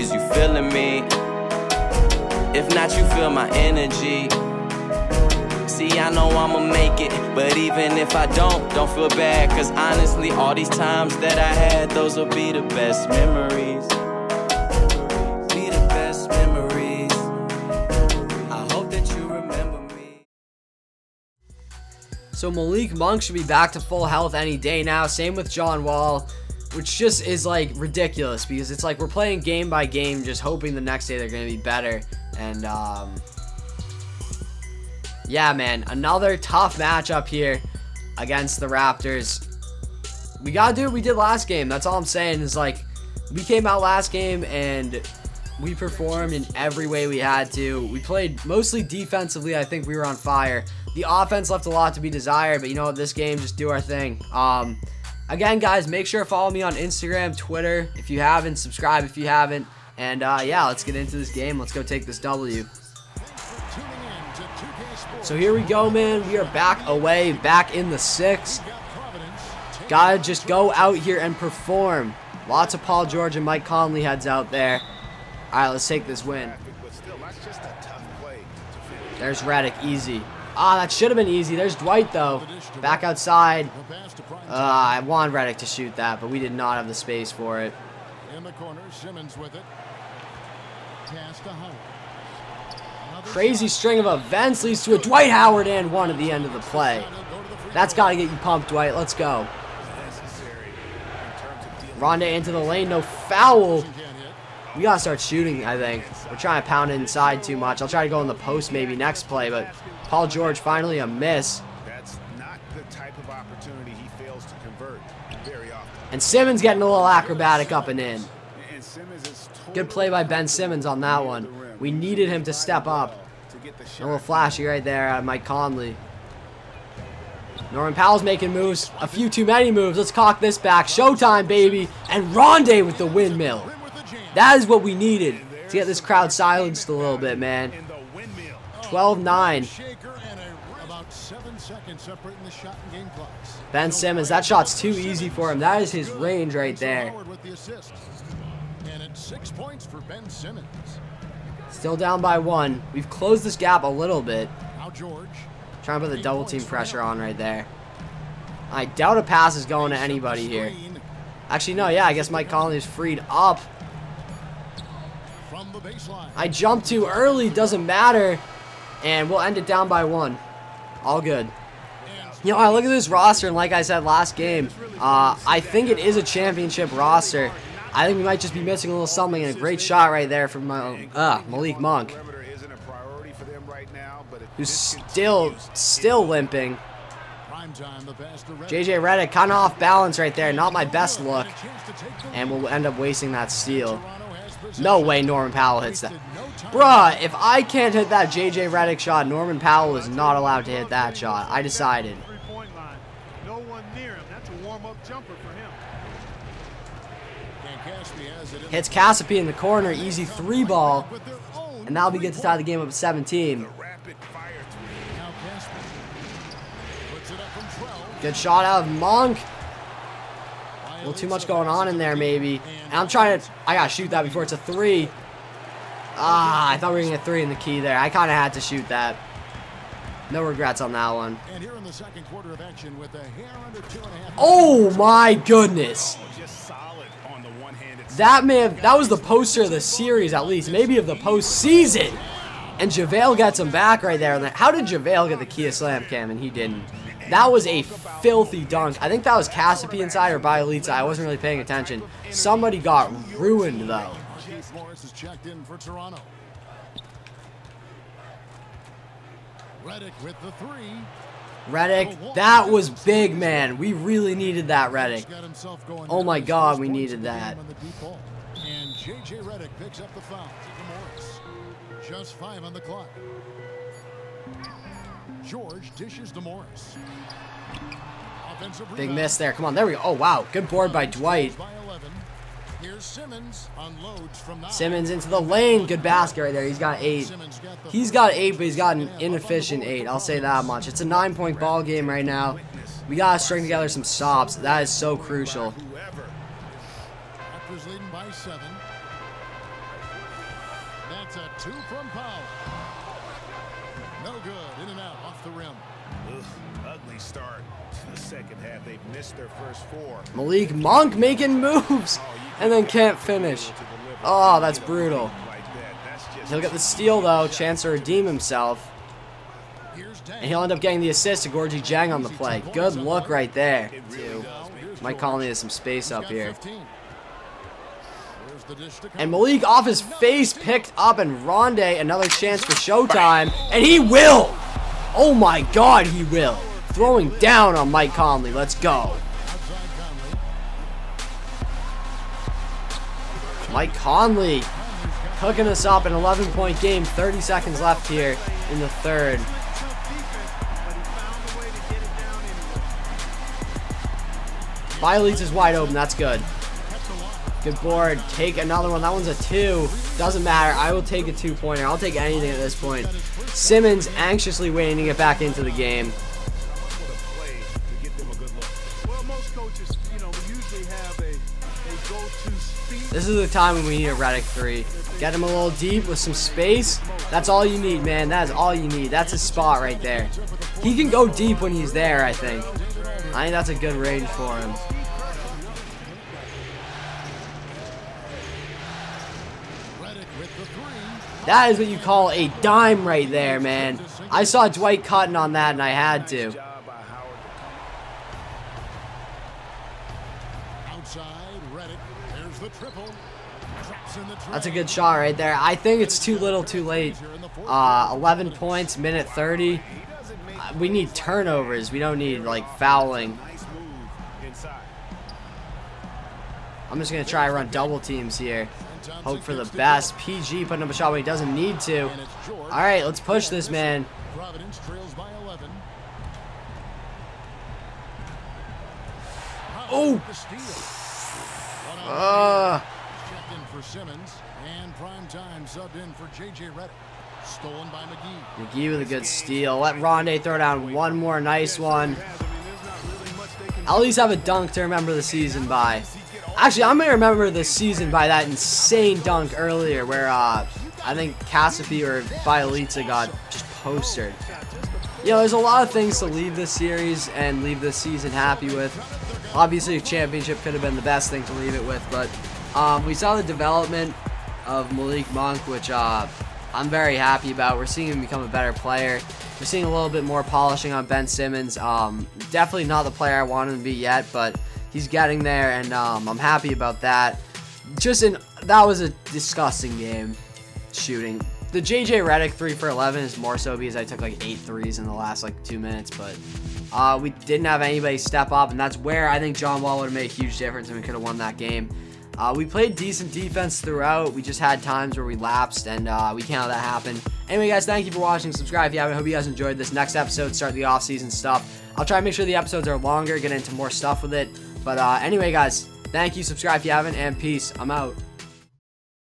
is you feeling me? If not, you feel my energy. See, I know I'ma make it, but even if I don't, don't feel bad. Cause honestly, all these times that I had, those will be the best memories. Be the best memories. I hope that you remember me. So Malik Monk should be back to full health any day now. Same with John Wall, which just is like ridiculous because it's like we're playing game by game, just hoping the next day they're going to be better. And um, yeah, man, another tough matchup here against the Raptors. We got to do what we did last game. That's all I'm saying is like we came out last game and we performed in every way we had to. We played mostly defensively. I think we were on fire. The offense left a lot to be desired, but you know what? This game, just do our thing. Um, again, guys, make sure to follow me on Instagram, Twitter, if you haven't. Subscribe if you haven't. And uh, yeah, let's get into this game. Let's go take this W. So here we go, man. We are back away, back in the six. Gotta just go out here and perform. Lots of Paul George and Mike Conley heads out there. All right, let's take this win. There's Redick, easy. Ah, that should have been easy. There's Dwight, though. Back outside. Uh, I want Redick to shoot that, but we did not have the space for it. In the corner, Simmons with it. Pass to Howard. Crazy string of events leads to a Dwight Howard and one at the end of the play. That's got to get you pumped, Dwight. Let's go. Ronda into the lane, no foul. We got to start shooting, I think. We're trying to pound it inside too much. I'll try to go in the post maybe next play, but Paul George finally a miss. That's not the type of opportunity he fails to convert very often. And Simmons getting a little acrobatic up and in. And Simmons is Good play by Ben Simmons on that one. We needed him to step up. to get the A little flashy right there out of Mike Conley. Norman Powell's making moves. A few too many moves. Let's cock this back. Showtime, baby. And Rondé with the windmill. Rim with the jam. That is what we needed to get this crowd silenced a little bit, man. in 12-9. Shaker and a about seven seconds separating the shot and game clocks. Ben Simmons, that shot's too easy for him. That is his range right there. Howard with the assist. And it's six points for Ben Simmons. Still down by one. We've closed this gap a little bit. Now George. Trying to put the double team pressure on right there. I doubt a pass is going to anybody here. Actually, no, yeah, I guess Mike Conley is freed up. From the baseline. I jumped too early, doesn't matter. And we'll end it down by one. All good. You know, I look at this roster, and like I said last game, uh, I think it is a championship roster. I think we might just be missing a little something, and a great shot right there from uh, uh, Malik Monk, who's still, still limping. JJ Redick kind of off balance right there, not my best look, And we'll end up wasting that steal. No way Norman Powell hits that. Bruh, if I can't hit that JJ Redick shot, Norman Powell is not allowed to hit that shot. I decided. Three-point line. No one near him. That's a warm-up jumper for him. And Casspi has it in Hits Cassidy in the corner, easy three ball, with their own and that'll be good to tie the game up at 17. rapid fire three. Now Casspi puts it up from 12. Good shot out of Monk. A little too much going on in there, maybe. And I'm trying to. I gotta shoot that before it's a three. Ah, I thought we were gonna get three in the key there. I kind of had to shoot that. No regrets on that one. And here in the second quarter of action with a hair under two and a half. Oh my goodness. Oh, just solid on the one-handed That may have, that was the poster of the series at least, maybe of the postseason. And JaVale gets him back right there. How did JaVale get the Kia Slam Cam and he didn't? That was a filthy dunk. I think that was Cassidy inside or Bielitsa. I wasn't really paying attention. Somebody got ruined though. Keith Morris is checked in for Toronto. Redick with the three. Redick, that was big, man. We really needed that Redick. Got himself going Oh my God, we needed of the game that. on the deep ball. And JJ Redick picks up the foul. Just five on the clock. George dishes to Morris. Big miss there. Come on, there we go. Oh, wow. Good board by Dwight. By 11. Here's Simmons unloads from nine. Simmons into the lane. Good basket right there. He's got eight. Simmons got the He's got eight, but he's got an inefficient eight. I'll say that much. It's a nine-point ball game right now. We gotta string together some stops. That is so crucial. whoever. Raptors leading by seven. It's a two from Powell. No good. In and out off the rim. Ugh, ugly start. to The second half, they've missed their first four. Malik Monk making oh, moves and then can't finish. Oh, that's brutal. Like that. That's just He'll get the steal though, chance to redeem himself. And he'll end up getting the assist to Gorgie Jang on the play. Good look right there. Too. Mike Conley has some space up here. And Malik off his face picked up and Ronde another chance for showtime. And he will! Oh my god, he will. Throwing down on Mike Conley. Let's go. Mike Conley hooking us up an 11 point game. 30 seconds left here in the third. Violates is wide open. That's good. Good board. Take another one. That one's a two. Doesn't matter. I will take a two pointer. I'll take anything at this point. Simmons anxiously waiting to get back into the game. This is the time when we need a Redick three. Get him a little deep with some space. That's all you need, man. That is all you need. That's his spot right there. He can go deep when he's there, I think. I think that's a good range for him. Redick with the three. That is what you call a dime right there, man. I saw Dwight Cotton on that, and I had to. Job by Howard to Outside, Redick. There's the triple. Traps in the That's a good shot right there. I think it's too little too late. Uh, 11 points, minute 30. Uh, we need turnovers. We don't need, like, fouling. Nice move inside. I'm just going to try to run double teams here. Hope for the best. PG putting up a shot when he doesn't need to. And. All right, let's push this, man. Providence trails by 11. Oh. With the steal. One out. Uh, Checked in for Simmons. And prime time subbed in for J.J. Redick. Stolen by McGee. McGee with a good steal. Let Ronde throw down one more nice one. At least have a dunk to remember the season by. Actually, I'm gonna remember the season by that insane dunk earlier where uh, I think Cassidy or Bielitsa got just postered. You know, there's a lot of things to leave this series and leave this season happy with. Obviously, a championship could have been the best thing to leave it with, but um, we saw the development of Malik Monk, which uh, I'm very happy about. We're seeing him become a better player. We're seeing a little bit more polishing on Ben Simmons. Um, definitely not the player I want him to be yet, but he's getting there, and um, I'm happy about that. Just in that was a disgusting game shooting. The JJ Redick three for 11 is more so because I took like eight threes in the last like two minutes, but uh, we didn't have anybody step up, and that's where I think John Wall would have made a huge difference, and we could have won that game. Uh, we played decent defense throughout. We just had times where we lapsed, and uh, we can't let that happen. Anyway, guys, thank you for watching. Subscribe if you haven't. Hope you guys enjoyed this. Next episode, start the off-season stuff. I'll try and make sure the episodes are longer, get into more stuff with it. But uh, anyway, guys, thank you. Subscribe if you haven't, and peace. I'm out.